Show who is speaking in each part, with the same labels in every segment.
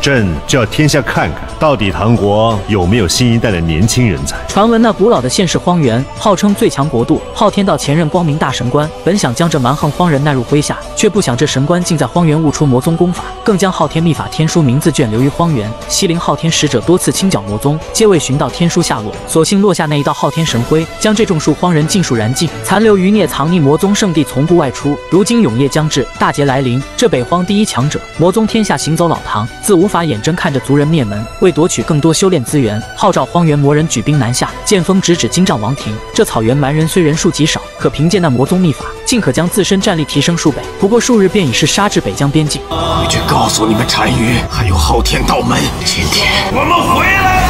Speaker 1: 朕就要天下看看，到底唐国有没有新一代的年轻人才。
Speaker 2: 传闻那古老的现世荒原，号称最强国度。昊天道前任光明大神官，本想将这蛮横荒人纳入麾下，却不想这神官竟在荒原悟出魔宗功法，更将昊天秘法天书名字卷留于荒原。西陵昊天使者多次清剿魔宗，皆未寻到天书下落，索性落下那一道昊天神辉，将这种树荒人尽数燃尽，残留余孽藏匿魔宗圣地，从不外出。如今永夜将至，大劫来临，这北荒第一强者魔宗天下行走老唐，自无法眼睁看着族人灭门。为夺取更多修炼资源，号召荒原魔人举兵南下。剑锋直指金帐王庭，这草原蛮人虽人数极少，可凭借那魔宗秘法，竟可将自身战力提升数倍。不过数日便已是杀至北疆边境。
Speaker 3: 回去告诉你们单于，还有昊天道门，今天我们回来了。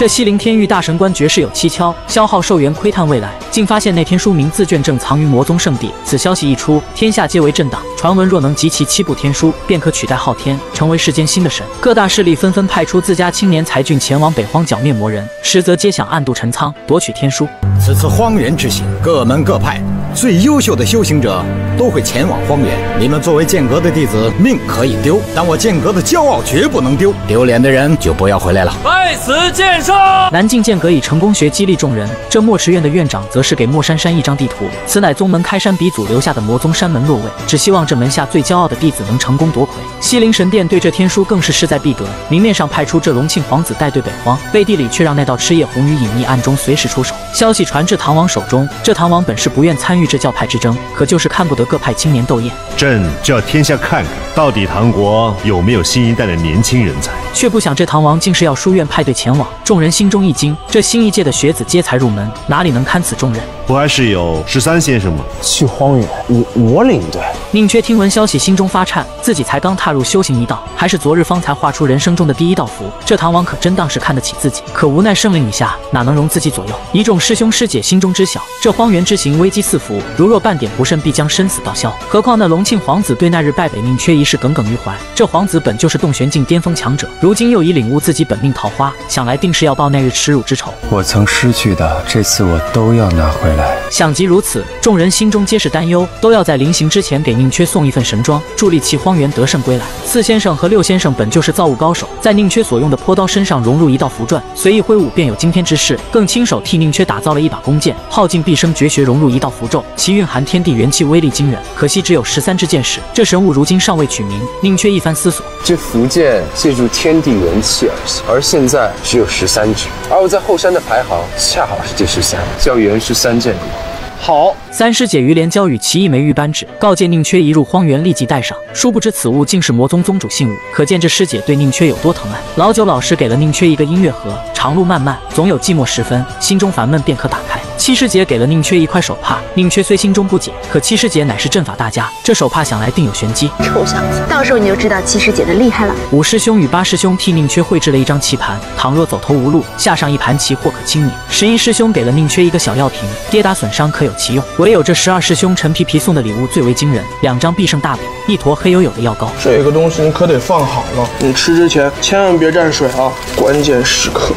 Speaker 2: 这西陵天域大神官绝世有蹊跷，消耗寿元窥探未来，竟发现那天书名字卷正藏于魔宗圣地。此消息一出，天下皆为震荡。传闻若能集齐七部天书，便可取代昊天，成为世间新的神。各大势力纷纷派出自家青年才俊前往北荒剿灭魔人，实则皆想暗度陈仓，夺取天书。
Speaker 4: 此次荒原之行，各门各派最优秀的修行者都会前往荒原。你们作为剑阁的弟子，命可以丢，但我剑阁的骄傲绝不能丢。丢脸的人就不要回来了。
Speaker 5: 在此剑圣。
Speaker 2: 南境剑阁以成功学激励众人，这墨池院的院长则是给莫珊珊一张地图，此乃宗门开山鼻祖留下的魔宗山门落位，只希望这门下最骄傲的弟子能成功夺魁。西陵神殿对这天书更是势在必得，明面上派出这隆庆皇子带队北荒，背地里却让那道赤夜红雨隐匿，暗中随时出手。消息传至唐王手中，这唐王本是不愿参与这教派之争，可就是看不得各派青年斗艳。
Speaker 1: 朕就要天下看看，到底唐国有没有新一代的年轻人才。
Speaker 2: 却不想这唐王竟是要书院派队前往，众人心中一惊。这新一届的学子皆才入门，哪里能堪此重任？
Speaker 1: 不还是有十三先生吗？
Speaker 6: 去荒原，我我领队。
Speaker 2: 宁缺听闻消息，心中发颤。自己才刚踏入修行一道，还是昨日方才画出人生中的第一道符。这唐王可真当是看得起自己，可无奈圣令以下，哪能容自己左右？一众师兄师姐心中知晓，这荒原之行危机四伏，如若半点不慎，必将生死道消。何况那隆庆皇子对那日败北宁缺一事耿耿于怀。这皇子本就是洞玄境巅峰强者，如今又已领悟自己本命桃花，想来定是要报那日耻辱之仇。
Speaker 6: 我曾失去的，这次我都要拿回来。
Speaker 2: 想及如此，众人心中皆是担忧，都要在临行之前给宁缺送一份神装，助力其荒原得胜归来。四先生和六先生本就是造物高手，在宁缺所用的坡刀身上融入一道符篆，随意挥舞便有惊天之势。更亲手替宁缺打造了一把弓箭，耗尽毕生绝学融入一道符咒，其蕴含天地元气，威力惊人。可惜只有十三支箭矢，这神物如今尚未取名。宁缺一番思索，
Speaker 7: 这符剑借助天地元气而行，而现在只有十三支，而我在后山的排行恰好是第十三，叫元十三剑。
Speaker 2: 好，三师姐于连娇与其一枚玉扳指，告诫宁缺一入荒原立即带上。殊不知此物竟是魔宗宗主信物，可见这师姐对宁缺有多疼爱。老九老师给了宁缺一个音乐盒，长路漫漫，总有寂寞时分，心中烦闷便可打开。七师姐给了宁缺一块手帕，宁缺虽心中不解，可七师姐乃是阵法大家，这手帕想来定有玄机。
Speaker 8: 臭小子，到时候你就知道七师姐的厉害了。
Speaker 2: 五师兄与八师兄替宁缺绘制了一张棋盘，倘若走投无路，下上一盘棋或可轻免。十一师兄给了宁缺一个小药瓶，跌打损伤可有其用。唯有这十二师兄陈皮皮送的礼物最为惊人，两张必胜大饼，一坨黑黝黝的药膏。
Speaker 9: 这个东西你可得放好了，你吃之前千万别沾水啊，关键时刻。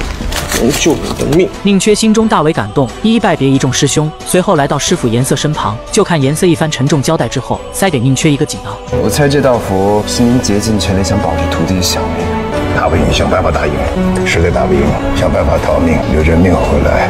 Speaker 9: 能救你的命。
Speaker 2: 宁缺心中大为感动，一一拜别一众师兄，随后来到师傅颜色身旁，就看颜色一番沉重交代之后，塞给宁缺一个锦囊。
Speaker 7: 我猜这道符是您竭尽全力想保住徒弟的小命。
Speaker 10: 打不赢，想办法打赢；实在打不赢，想办法逃命，留着命回来。